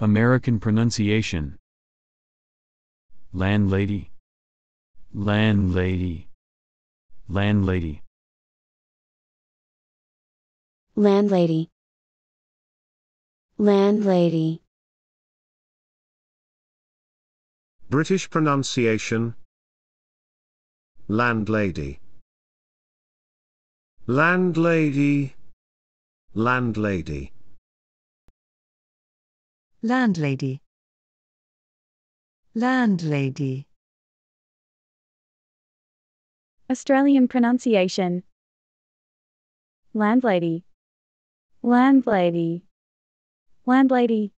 American pronunciation. Landlady. Landlady. Landlady. Landlady. Landlady. British pronunciation. Landlady. Landlady. Landlady. Landlady. Landlady. Australian pronunciation. Landlady. Landlady. Landlady.